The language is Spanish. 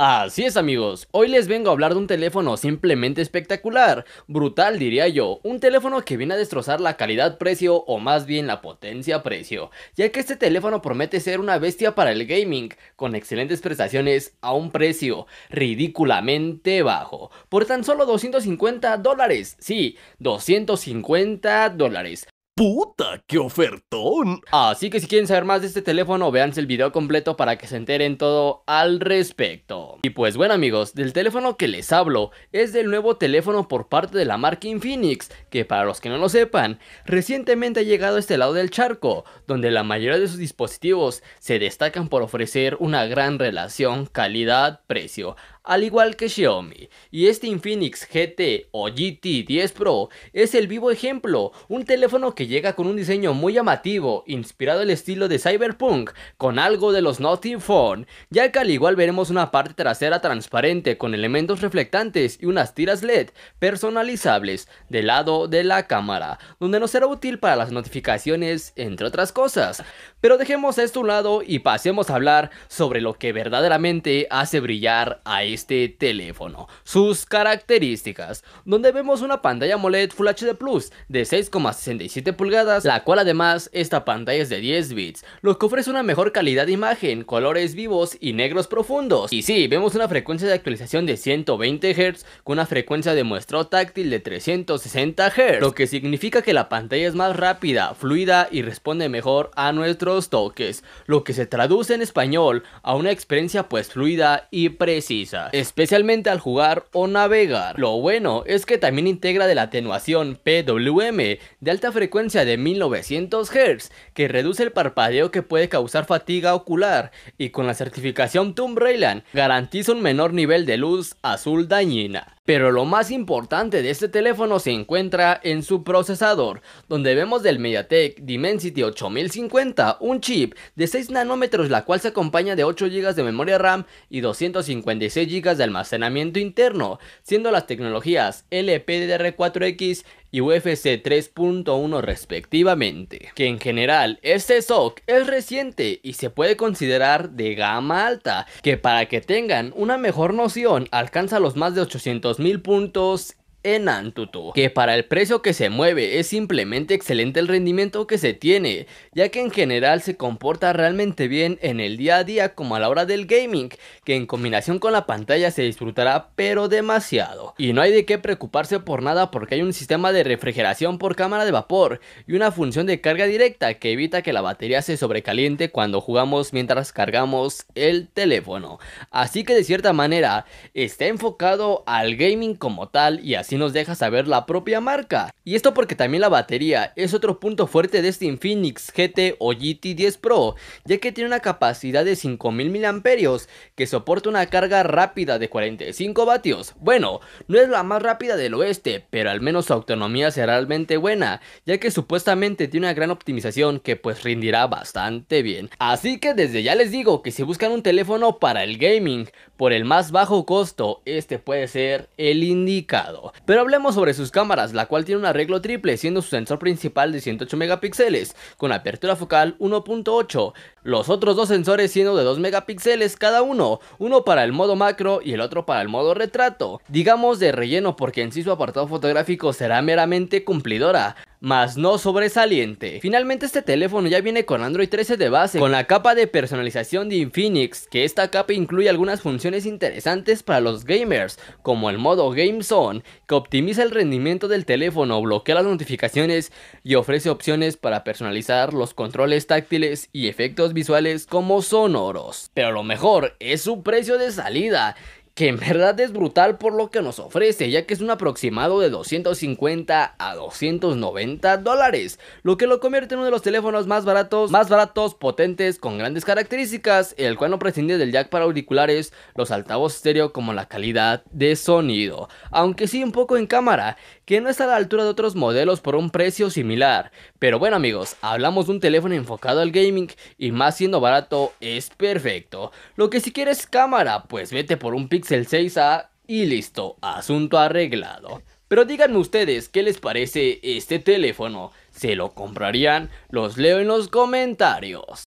Así es amigos, hoy les vengo a hablar de un teléfono simplemente espectacular, brutal diría yo, un teléfono que viene a destrozar la calidad-precio o más bien la potencia-precio, ya que este teléfono promete ser una bestia para el gaming, con excelentes prestaciones a un precio ridículamente bajo, por tan solo 250 dólares, sí, 250 dólares, ¡Puta, qué ofertón! Así que si quieren saber más de este teléfono, véanse el video completo para que se enteren todo al respecto. Y pues bueno amigos, del teléfono que les hablo es del nuevo teléfono por parte de la marca Infinix, que para los que no lo sepan, recientemente ha llegado a este lado del charco, donde la mayoría de sus dispositivos se destacan por ofrecer una gran relación calidad-precio, al igual que Xiaomi. Y este Infinix GT o GT 10 Pro es el vivo ejemplo, un teléfono que llega con un diseño muy llamativo, inspirado el estilo de Cyberpunk, con algo de los Nothing Phone, ya que al igual veremos una parte trasera transparente con elementos reflectantes y unas tiras LED personalizables del lado de la cámara, donde nos será útil para las notificaciones, entre otras cosas. Pero dejemos esto a un lado y pasemos a hablar sobre lo que verdaderamente hace brillar a este este teléfono. Sus características, donde vemos una pantalla AMOLED Full HD Plus de 6,67 pulgadas, la cual además esta pantalla es de 10 bits, lo que ofrece una mejor calidad de imagen, colores vivos y negros profundos. Y sí, vemos una frecuencia de actualización de 120 Hz con una frecuencia de muestreo táctil de 360 Hz, lo que significa que la pantalla es más rápida, fluida y responde mejor a nuestros toques, lo que se traduce en español a una experiencia pues fluida y precisa especialmente al jugar o navegar. Lo bueno es que también integra de la atenuación PWM de alta frecuencia de 1900 Hz, que reduce el parpadeo que puede causar fatiga ocular y con la certificación Tomb Raider garantiza un menor nivel de luz azul dañina. Pero lo más importante de este teléfono se encuentra en su procesador, donde vemos del MediaTek Dimensity 8050, un chip de 6 nanómetros la cual se acompaña de 8 GB de memoria RAM y 256 GB de almacenamiento interno, siendo las tecnologías LPDDR4X y UFC 3.1 respectivamente. Que en general este SOC es reciente y se puede considerar de gama alta, que para que tengan una mejor noción alcanza los más de 800 mil puntos en Antutu, que para el precio que se mueve es simplemente excelente el rendimiento que se tiene, ya que en general se comporta realmente bien en el día a día como a la hora del gaming, que en combinación con la pantalla se disfrutará pero demasiado. Y no hay de qué preocuparse por nada porque hay un sistema de refrigeración por cámara de vapor y una función de carga directa que evita que la batería se sobrecaliente cuando jugamos mientras cargamos el teléfono. Así que de cierta manera está enfocado al gaming como tal y así nos deja saber la propia marca. Y esto porque también la batería es otro punto fuerte de este Infinix GT o GT 10 Pro, ya que tiene una capacidad de 5000 mAh que soporta una carga rápida de 45 vatios. Bueno, no es la más rápida del oeste, pero al menos su autonomía será realmente buena, ya que supuestamente tiene una gran optimización que pues rendirá bastante bien. Así que desde ya les digo que si buscan un teléfono para el gaming por el más bajo costo, este puede ser el indicado. Pero hablemos sobre sus cámaras, la cual tiene un arreglo triple, siendo su sensor principal de 108 megapíxeles, con apertura focal 1.8, los otros dos sensores siendo de 2 megapíxeles cada uno, uno para el modo macro y el otro para el modo retrato, digamos de relleno porque en sí su apartado fotográfico será meramente cumplidora, más no sobresaliente. Finalmente este teléfono ya viene con Android 13 de base, con la capa de personalización de Infinix, que esta capa incluye algunas funciones interesantes para los gamers, como el modo Game Zone, que optimiza el rendimiento del teléfono, bloquea las notificaciones y ofrece opciones para personalizar los controles táctiles y efectos visuales como sonoros. Pero lo mejor es su precio de salida, que en verdad es brutal por lo que nos ofrece, ya que es un aproximado de 250 a 290 dólares, lo que lo convierte en uno de los teléfonos más baratos, más baratos, potentes, con grandes características, el cual no prescinde del jack para auriculares, los altavoces estéreo como la calidad de sonido, aunque sí un poco en cámara, que no está a la altura de otros modelos por un precio similar. Pero bueno amigos, hablamos de un teléfono enfocado al gaming y más siendo barato es perfecto. Lo que si quieres cámara, pues vete por un Pixel 6a y listo, asunto arreglado. Pero díganme ustedes qué les parece este teléfono, ¿se lo comprarían? Los leo en los comentarios.